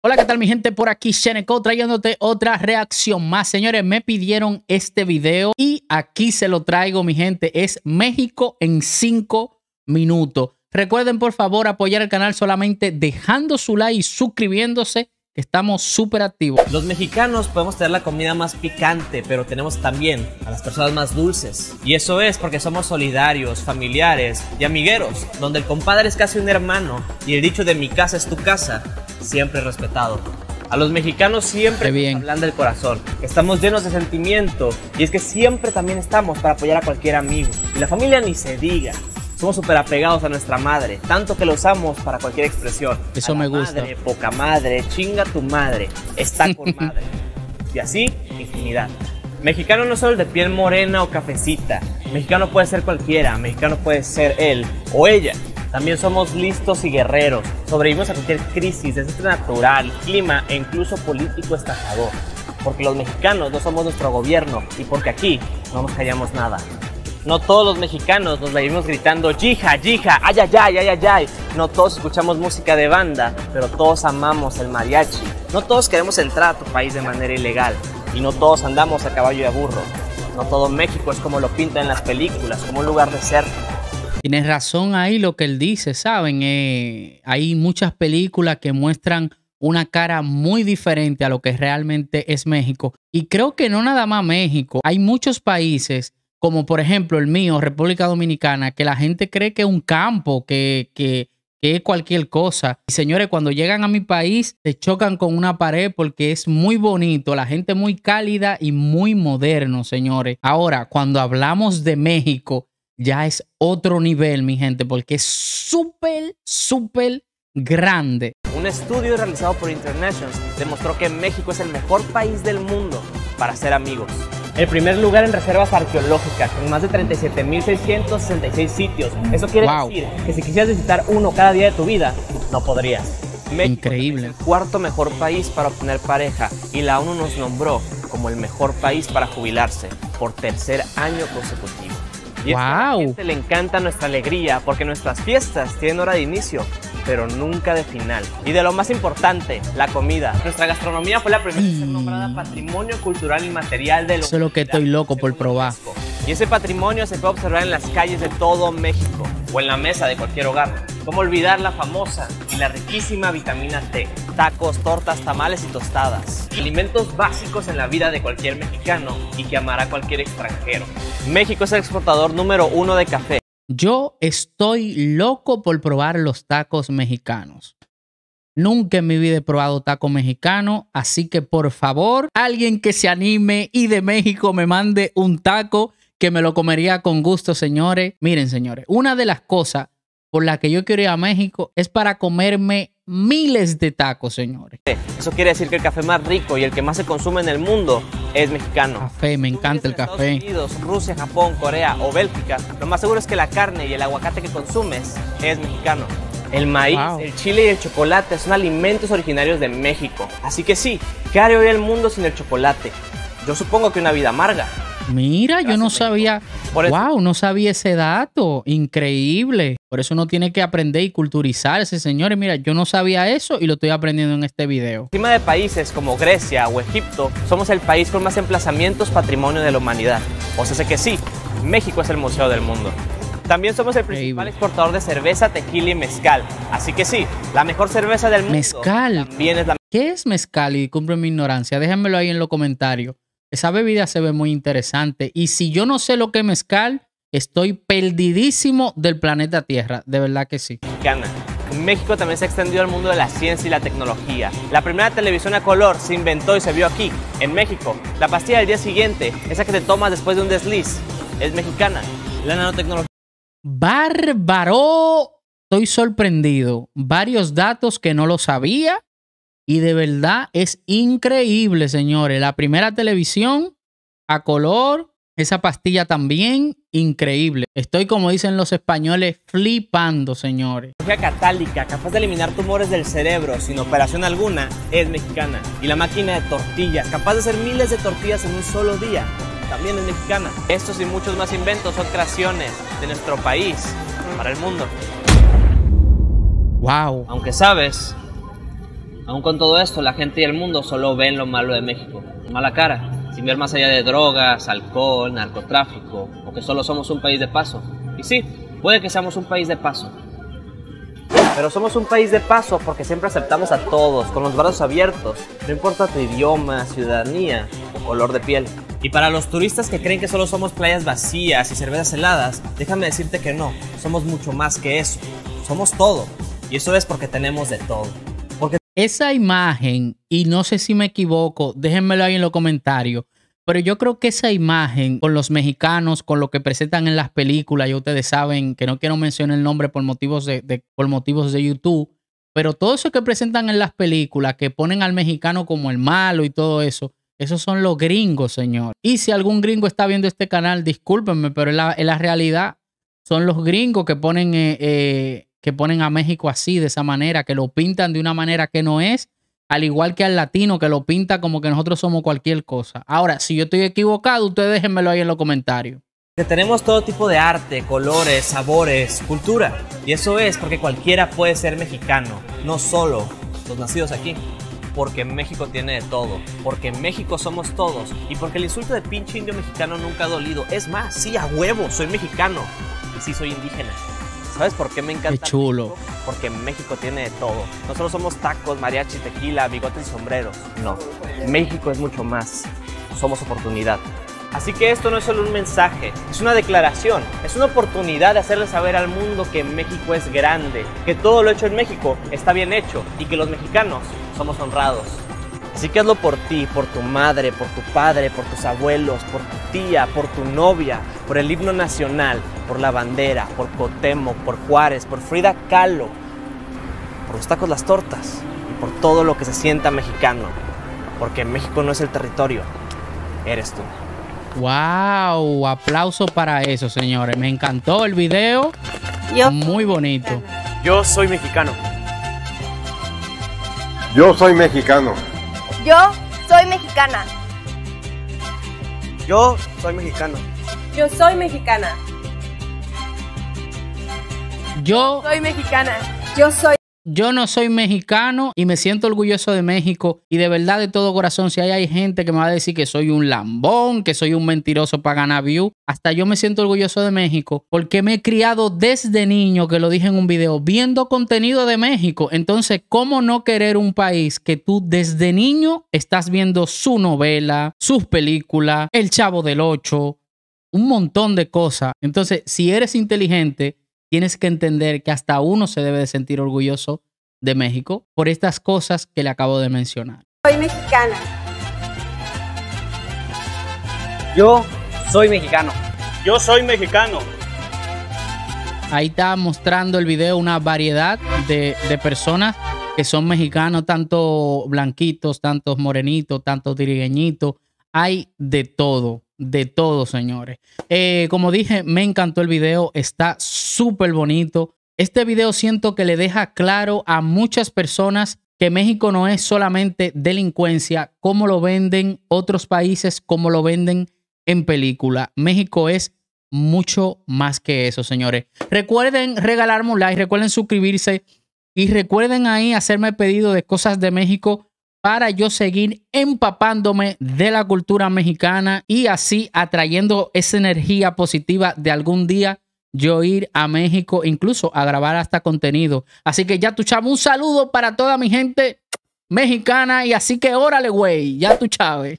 Hola, ¿qué tal mi gente? Por aquí Sheneco trayéndote otra reacción más. Señores, me pidieron este video y aquí se lo traigo, mi gente. Es México en 5 minutos. Recuerden, por favor, apoyar el canal solamente dejando su like y suscribiéndose Estamos súper activos. Los mexicanos podemos tener la comida más picante, pero tenemos también a las personas más dulces. Y eso es porque somos solidarios, familiares y amigueros, donde el compadre es casi un hermano y el dicho de mi casa es tu casa, siempre respetado. A los mexicanos siempre bien. hablan del corazón. Estamos llenos de sentimiento y es que siempre también estamos para apoyar a cualquier amigo. Y la familia ni se diga. Somos súper apegados a nuestra madre, tanto que lo usamos para cualquier expresión. Eso me gusta. Madre, poca madre, chinga tu madre, está con madre. y así, infinidad. Mexicano no solo de piel morena o cafecita. Mexicano puede ser cualquiera. Mexicano puede ser él o ella. También somos listos y guerreros. Sobrevivimos a cualquier crisis, desastre natural, clima e incluso político estafador. Porque los mexicanos no somos nuestro gobierno y porque aquí no nos callamos nada. No todos los mexicanos nos vivimos gritando yija, yija, ay, ay, ay, ay, ay, ay. No todos escuchamos música de banda, pero todos amamos el mariachi. No todos queremos entrar a tu país de manera ilegal. Y no todos andamos a caballo y a burro. No todo México es como lo pintan en las películas, como un lugar desierto. Tienes razón ahí lo que él dice, ¿saben? Eh, hay muchas películas que muestran una cara muy diferente a lo que realmente es México. Y creo que no nada más México, hay muchos países como por ejemplo el mío, República Dominicana, que la gente cree que es un campo, que, que, es cualquier cosa. Y señores, cuando llegan a mi país, se chocan con una pared porque es muy bonito, la gente muy cálida y muy moderno, señores. Ahora, cuando hablamos de México, ya es otro nivel, mi gente, porque es súper, súper grande. Un estudio realizado por Internationals demostró que México es el mejor país del mundo para ser amigos. El primer lugar en reservas arqueológicas, con más de 37.666 sitios. Eso quiere decir que si quisieras visitar uno cada día de tu vida, no podrías. Increíble. Es el cuarto mejor país para obtener pareja y la ONU nos nombró como el mejor país para jubilarse por tercer año consecutivo. Y wow. a la gente le encanta nuestra alegría porque nuestras fiestas tienen hora de inicio pero nunca de final. Y de lo más importante, la comida. Nuestra gastronomía fue la primera en ser nombrada Patrimonio Cultural y Material de Eso es lo que estoy loco por probar. Y ese patrimonio se puede observar en las calles de todo México o en la mesa de cualquier hogar. ¿Cómo olvidar la famosa y la riquísima vitamina T? Tacos, tortas, tamales y tostadas. Alimentos básicos en la vida de cualquier mexicano y que amará cualquier extranjero. México es el exportador número uno de café. Yo estoy loco por probar los tacos mexicanos. Nunca en mi vida he probado taco mexicano, así que por favor, alguien que se anime y de México me mande un taco que me lo comería con gusto, señores. Miren, señores, una de las cosas por las que yo quiero ir a México es para comerme miles de tacos, señores. Eso quiere decir que el café más rico y el que más se consume en el mundo es mexicano. Café, me encanta el café. Estados Unidos, Rusia, Japón, Corea o Bélgica, lo más seguro es que la carne y el aguacate que consumes es mexicano. El maíz, el chile y el chocolate son alimentos originarios de México. Así que sí, ¿qué haría hoy el mundo sin el chocolate? Yo supongo que una vida amarga. Mira, yo no sabía. Wow, no sabía ese dato. Increíble. Por eso uno tiene que aprender y culturizarse, señores. Mira, yo no sabía eso y lo estoy aprendiendo en este video. Encima de países como Grecia o Egipto, somos el país con más emplazamientos patrimonio de la humanidad. O sea, sé que sí, México es el museo del mundo. También somos el principal exportador de cerveza, tequila y mezcal. Así que sí, la mejor cerveza del mundo. Mezcal. También es la ¿Qué es mezcal? Y cumple mi ignorancia. Déjenmelo ahí en los comentarios. Esa bebida se ve muy interesante. Y si yo no sé lo que es mezcal, estoy perdidísimo del planeta Tierra. De verdad que sí. México también se ha extendido al mundo de la ciencia y la tecnología. La primera televisión a color se inventó y se vio aquí, en México. La pastilla del día siguiente, esa que te tomas después de un desliz, es mexicana. La nanotecnología. Bárbaro. Estoy sorprendido. Varios datos que no lo sabía y de verdad es increíble, señores. La primera televisión a color, esa pastilla también, increíble. Estoy, como dicen los españoles, flipando, señores. La catálica, capaz de eliminar tumores del cerebro sin operación alguna, es mexicana. Y la máquina de tortillas, capaz de hacer miles de tortillas en un solo día, también es mexicana. Estos y muchos más inventos son creaciones de nuestro país para el mundo. Wow. Aunque sabes, Aún con todo esto, la gente y el mundo solo ven lo malo de México, mala cara, sin ver más allá de drogas, alcohol, narcotráfico, o que solo somos un país de paso. Y sí, puede que seamos un país de paso, pero somos un país de paso porque siempre aceptamos a todos, con los brazos abiertos, no importa tu idioma, ciudadanía o color de piel. Y para los turistas que creen que solo somos playas vacías y cervezas heladas, déjame decirte que no, somos mucho más que eso. Somos todo. Y eso es porque tenemos de todo. Esa imagen, y no sé si me equivoco, déjenmelo ahí en los comentarios, pero yo creo que esa imagen con los mexicanos, con lo que presentan en las películas, ya ustedes saben que no quiero mencionar el nombre por motivos de, por motivos de YouTube, pero todo eso que presentan en las películas, que ponen al mexicano como el malo y todo eso, esos son los gringos, señor. Y si algún gringo está viendo este canal, discúlpenme, pero en la, realidad son los gringos que ponen, eh, eh, que ponen a México así, de esa manera, que lo pintan de una manera que no es al igual que al latino que lo pinta como que nosotros somos cualquier cosa. Ahora, si yo estoy equivocado, ustedes déjenmelo ahí en los comentarios. Que tenemos todo tipo de arte, colores, sabores, cultura. Y eso es porque cualquiera puede ser mexicano, no solo los nacidos aquí. Porque México tiene de todo, porque en México somos todos y porque el insulto de pinche indio mexicano nunca ha dolido. Es más, sí, a huevo, soy mexicano y sí soy indígena. ¿Sabes por qué me encanta? Qué chulo. Porque México tiene de todo. No solo somos tacos, mariachi, tequila, bigotes y sombreros. No. México es mucho más. Somos oportunidad. Así que esto no es solo un mensaje, es una declaración, es una oportunidad de hacerle saber al mundo que México es grande, que todo lo hecho en México está bien hecho y que los mexicanos somos honrados. Así que hazlo por ti, por tu madre, por tu padre, por tus abuelos, por tu tía, por tu novia, por el himno nacional, por la bandera, por Cotemo, por Juárez, por Frida Kahlo, por los tacos las tortas y por todo lo que se sienta mexicano. Porque México no es el territorio, eres tú. ¡Wow! Aplauso para eso, señores. Me encantó el video. Muy bonito. Yo soy mexicano. Yo soy mexicano. Yo soy mexicana. Yo soy mexicano. Yo soy mexicana. Yo soy mexicana. Yo soy yo no soy mexicano y me siento orgulloso de México y de verdad de todo corazón, si hay, gente que me va a decir que soy un lambón, que soy un mentiroso para ganar view, hasta yo me siento orgulloso de México porque me he criado desde niño, que lo dije en un video, viendo contenido de México. Entonces, ¿cómo no querer un país que tú desde niño estás viendo su novela, sus películas, El Chavo del Ocho, un montón de cosas? Entonces, si eres inteligente, tienes que entender que hasta uno se debe de sentir orgulloso de México por estas cosas que le acabo de mencionar. Soy mexicana. Yo soy mexicano. Yo soy mexicano. Ahí está mostrando el video una variedad de, de personas que son mexicanos, tanto blanquitos, tantos morenitos, tantos dirigueñitos. Hay de todo de todo, señores. Eh, como dije, me encantó el video, está súper bonito. Este video siento que le deja claro a muchas personas que México no es solamente delincuencia, como lo venden otros países, como lo venden en película. México es mucho más que eso, señores. Recuerden regalarme un like, recuerden suscribirse y recuerden ahí hacerme pedido de cosas de México para yo seguir empapándome de la cultura mexicana y así atrayendo esa energía positiva de algún día yo ir a México, incluso a grabar hasta contenido. Así que ya tu chavo, un saludo para toda mi gente mexicana y así que órale, güey, ya tu chave.